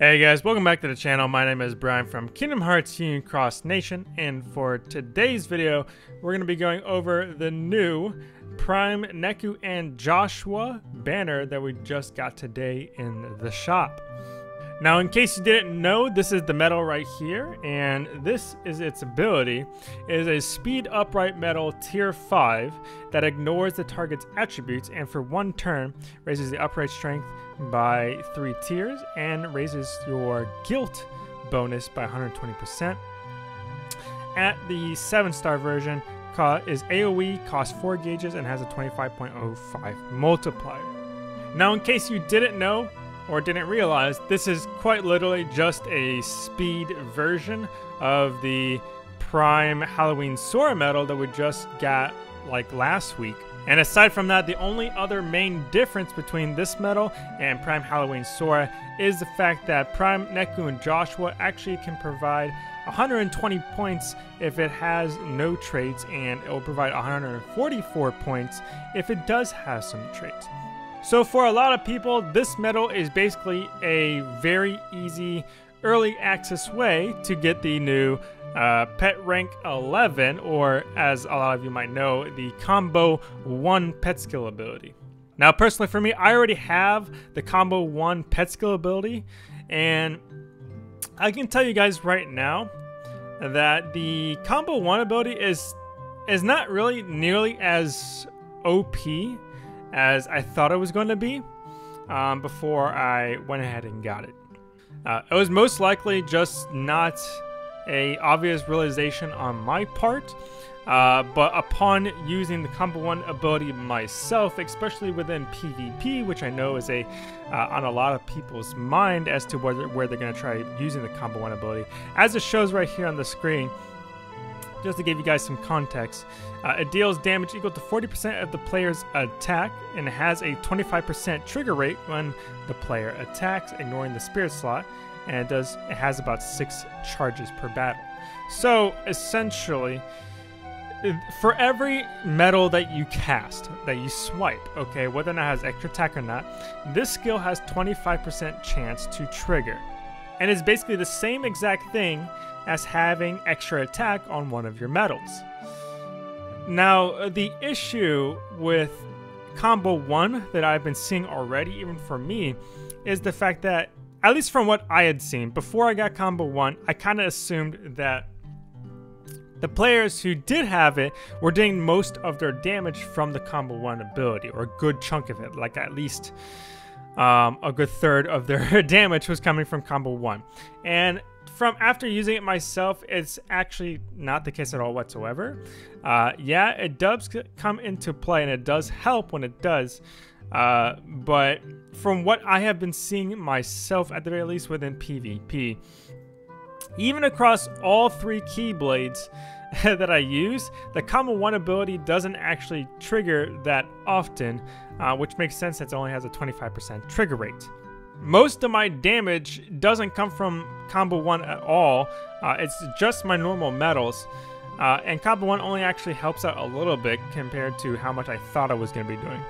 Hey guys, welcome back to the channel. My name is Brian from Kingdom Hearts Union Cross Nation, and for today's video, we're going to be going over the new Prime Neku and Joshua banner that we just got today in the shop. Now, in case you didn't know, this is the medal right here, and this is its ability. It is a speed upright medal tier 5 that ignores the target's attributes and for one turn raises the upright strength by 3 tiers and raises your guilt bonus by 120%. At the 7 star version, is AoE, costs 4 gauges, and has a 25.05 multiplier. Now, in case you didn't know, or didn't realize, this is quite literally just a speed version of the Prime Halloween Sora medal that we just got like last week. And aside from that, the only other main difference between this medal and Prime Halloween Sora is the fact that Prime Neku and Joshua actually can provide 120 points if it has no traits, and it will provide 144 points if it does have some traits. So for a lot of people, this medal is basically a very easy early access way to get the new uh, pet rank 11, or as a lot of you might know, the combo 1 pet skill ability. Now, personally for me, I already have the combo 1 pet skill ability, and I can tell you guys right now that the combo 1 ability is is not really nearly as OP as I thought it was going to be um, before I went ahead and got it. Uh, it was most likely just not a obvious realization on my part, uh, but upon using the combo one ability myself, especially within PvP, which I know is a uh, on a lot of people's mind as to whether where they're going to try using the combo one ability, as it shows right here on the screen just to give you guys some context. Uh, it deals damage equal to 40% of the player's attack and has a 25% trigger rate when the player attacks, ignoring the spirit slot, and it does it has about six charges per battle. So essentially, for every medal that you cast, that you swipe, okay, whether or not it has extra attack or not, this skill has 25% chance to trigger. And it's basically the same exact thing as having extra attack on one of your medals. Now, uh, the issue with combo 1 that I've been seeing already, even for me, is the fact that, at least from what I had seen, before I got combo 1, I kind of assumed that the players who did have it were doing most of their damage from the combo 1 ability, or a good chunk of it, like at least um, a good third of their damage was coming from combo 1. And from after using it myself, it's actually not the case at all whatsoever. Uh, yeah, it does come into play and it does help when it does. Uh, but from what I have been seeing myself, at the very least within PvP, even across all three Keyblades that I use, the combo 1 ability doesn't actually trigger that often, uh, which makes sense since it only has a 25% trigger rate. Most of my damage doesn't come from combo 1 at all. Uh, it's just my normal medals. Uh, and combo 1 only actually helps out a little bit compared to how much I thought I was going to be doing.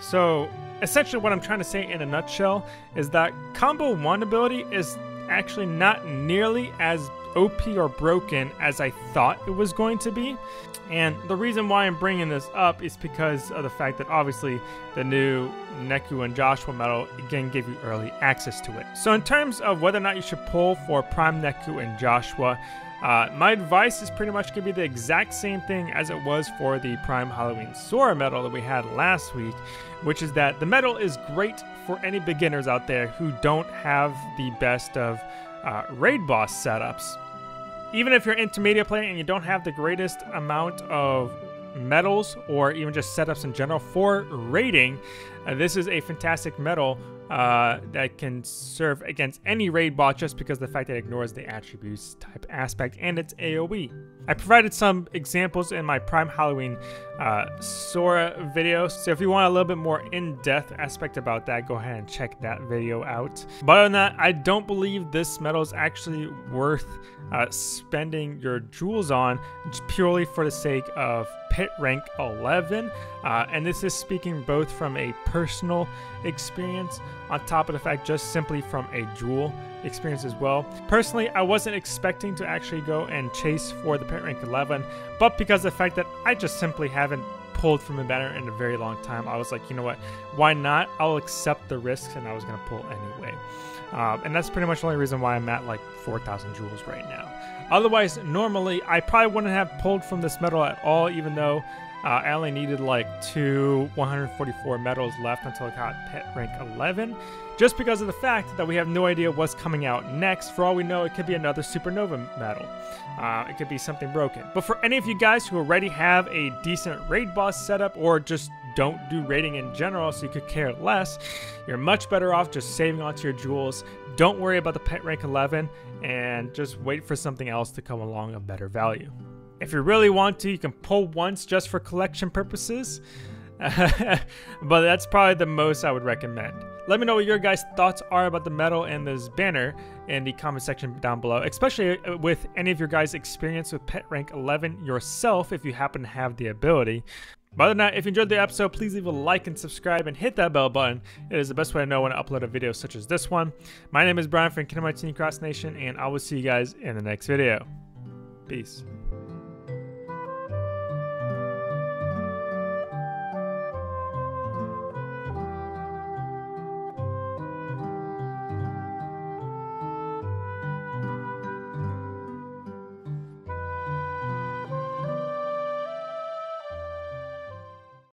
So essentially what I'm trying to say in a nutshell is that combo 1 ability is actually not nearly as OP or broken as I thought it was going to be. And the reason why I'm bringing this up is because of the fact that obviously the new Neku and Joshua medal again gave you early access to it. So in terms of whether or not you should pull for Prime Neku and Joshua, uh, my advice is pretty much going to be the exact same thing as it was for the Prime Halloween Sora medal that we had last week, which is that the medal is great for any beginners out there who don't have the best of uh, raid boss setups. Even if you're intermediate player and you don't have the greatest amount of medals or even just setups in general for raiding, uh, this is a fantastic medal uh, that can serve against any raid bot just because the fact that it ignores the attributes type aspect and its AoE. I provided some examples in my Prime Halloween uh, Sora video, so if you want a little bit more in-depth aspect about that, go ahead and check that video out. But other than that, I don't believe this medal is actually worth uh, spending your jewels on purely for the sake of pet rank 11. Uh, and this is speaking both from a personal experience on top of the fact just simply from a jewel experience as well. Personally, I wasn't expecting to actually go and chase for the pet rank 11, but because of the fact that I just simply haven't pulled from a banner in a very long time, I was like, you know what, why not? I'll accept the risks, and I was going to pull anyway. Um, and that's pretty much the only reason why I'm at like 4,000 jewels right now. Otherwise, normally, I probably wouldn't have pulled from this medal at all, even though uh, I only needed like two 144 medals left until I got pet rank 11, just because of the fact that we have no idea what's coming out next. For all we know, it could be another supernova medal. Uh, it could be something broken. But for any of you guys who already have a decent raid boss setup or just don't do raiding in general so you could care less, you're much better off just saving onto your jewels. Don't worry about the pet rank 11 and just wait for something else to come along of better value. If you really want to, you can pull once just for collection purposes. but that's probably the most I would recommend. Let me know what your guys' thoughts are about the medal and this banner in the comment section down below, especially uh, with any of your guys' experience with pet rank 11 yourself if you happen to have the ability. But other than that, if you enjoyed the episode, please leave a like and subscribe and hit that bell button. It is the best way to know when I upload a video such as this one. My name is Brian from Hearts Cross Nation, and I will see you guys in the next video. Peace.